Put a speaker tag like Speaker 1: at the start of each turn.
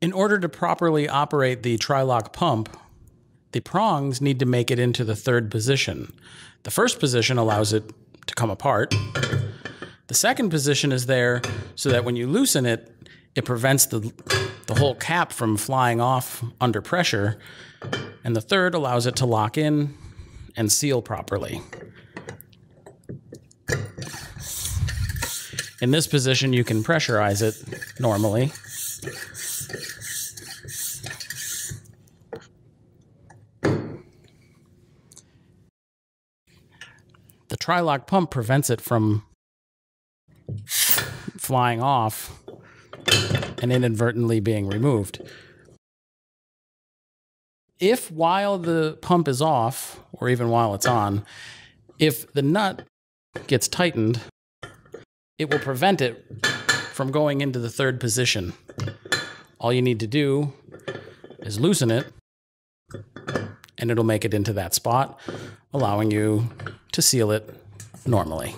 Speaker 1: In order to properly operate the Tri-Lock pump, the prongs need to make it into the third position. The first position allows it to come apart. The second position is there so that when you loosen it, it prevents the, the whole cap from flying off under pressure. And the third allows it to lock in and seal properly. In this position, you can pressurize it normally. Tri-lock pump prevents it from flying off and inadvertently being removed. If while the pump is off, or even while it's on, if the nut gets tightened, it will prevent it from going into the third position. All you need to do is loosen it, and it'll make it into that spot, allowing you to seal it normally.